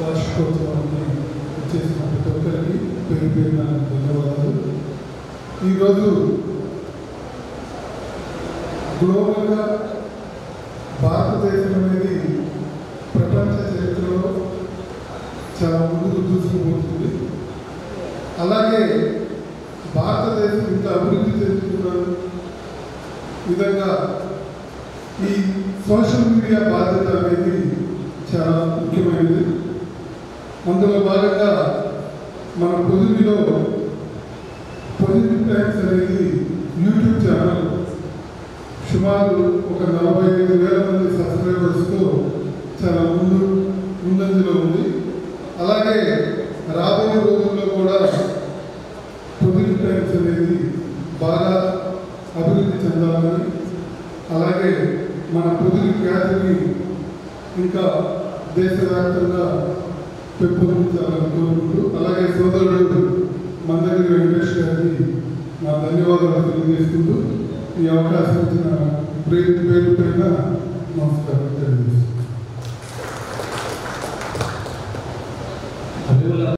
వార్షికోత్సవాన్ని చేసిన ప్రతి ఒక్కరికి పేరు పేరున ధన్యవాదాలు. ఈరోజు గ్లోబల్గా భారతదేశం అనేది ప్రపంచ చరిత్రలో చాలా ముందుకు చూసుకుపోతుంది అలాగే భారతదేశం ఇంత అభివృద్ధి చెందుతున్న విధంగా ఈ సోషల్ మీడియా బాధ్యత అనేది అందులో భాగంగా మన పొదుపులో పొజిటివ్ ట్యాక్స్ అనేది యూట్యూబ్ ఛానల్. సుమారు ఒక నలభై ఐదు వేల మంది సబ్స్క్రైబర్స్తో చాలా ముందు ముందంజలో ఉంది. అలాగే రాబోయే రోజుల్లో కూడా పొజిటివ్ టైమ్స్ అనేది బాగా అభివృద్ధి చెందాలని అలాగే మన పొదుపు ఖ్యాతిని ఇంకా దేశవ్యాప్తంగా పెంపొందించాలని అలాగే సోదరుడు మందరి వెంకటేష్ గారికి నా ధన్యవాదాలు తెలియజేసుకుంటూ ఈ అవకాశం ఇచ్చిన ప్రేమ పేరు పైన నమస్కారం తెలియజేస్తున్నాను.